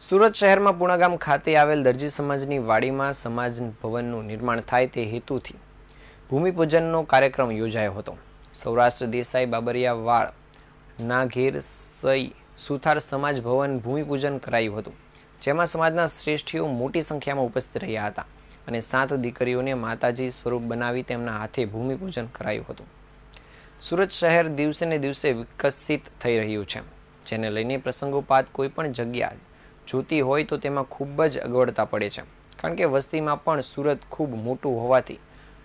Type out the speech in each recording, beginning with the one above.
સુરત શહેરમાં પુણાગામ ખાતે આવેલ દરજી સમાજની વાડીમાં સમાજ ભવનનું નિર્માણ થાય તે હેતુથી ભૂમિપૂજનનો કાર્યક્રમ યોજાયો હતો. સૌરાષ્ટ્ર દેસાઈ બાબરિયા વાળ ના સઈ, સુથાર સમાજ ભવન ભૂમિપૂજન કરાયું હતું. જેમાં સમાજના શ્રેષ્ઠીઓ મોટી સંખ્યામાં ઉપસ્થિત રહ્યા હતા અને સાત દીકરીઓને માતાજી સ્વરૂપ બનાવી તેમના હાથે ભૂમિપૂજન કરાયું હતું. સુરત શહેર દિવસે ને દિવસે વિકસિત થઈ રહ્યું છે, જેને લઈને પ્રસંગોપાત કોઈ પણ જગ્યા જોતી હોય તો તેમાં ખૂબ જ અગવડતા પડે છે. કારણ કે વસ્તીમાં પણ સુરત ખૂબ મોટું હોવાથી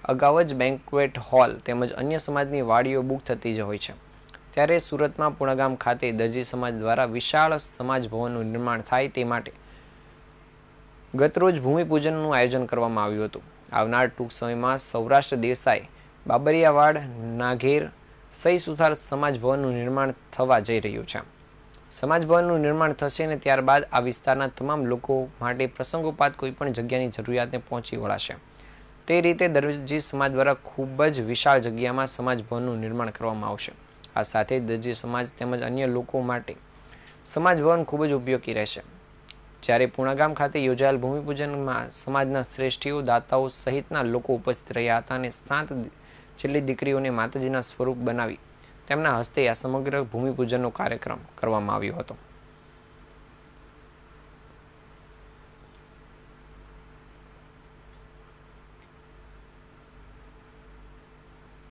અગાઉ જ બેન્કવેટ હોલ તેમજ અન્ય સમાજની વાડીઓ બુક થતી જ હોય છે. ત્યારે સુરતમાં પુણાગામ ખાતે દરજી સમાજ દ્વારા વિશાળ સમાજ ભવનનું નિર્માણ થાય તે માટે ગતરોજ ભૂમિપૂજનનું આયોજન કરવામાં આવ્યું હતું. આવનાર ટૂંક સમયમાં સૌરાષ્ટ્ર દેસાઈ, બાબરિયાવાડ નાઘેર સઈ સુથાર સમાજ ભવનનું નિર્માણ થવા જઈ રહ્યું છે. સમાજ ભવનનું નિર્માણ થશે અને ત્યારબાદ આ વિસ્તારના તમામ લોકો માટે પ્રસંગોપાત કોઈપણ જગ્યાની જરૂરિયાતને પહોંચી વળાશે. તે રીતે દરજી સમાજ દ્વારા ખૂબ જ વિશાળ જગ્યામાં સમાજ ભવનનું નિર્માણ કરવામાં આવશે. આ સાથે દરજી સમાજ તેમજ અન્ય લોકો માટે સમાજ ભવન ખૂબ જ ઉપયોગી રહેશે. જ્યારે પુણાગામ ખાતે યોજાયેલ ભૂમિપૂજનમાં સમાજના શ્રેષ્ઠીઓ, દાતાઓ સહિતના લોકો ઉપસ્થિત રહ્યા હતા અને સાત છેલ્લી દીકરીઓને માતાજીના સ્વરૂપ બનાવી તેમના હસ્તે આ સમગ્ર ભૂમિપૂજનનો કાર્યક્રમ કરવામાં આવ્યો હતો.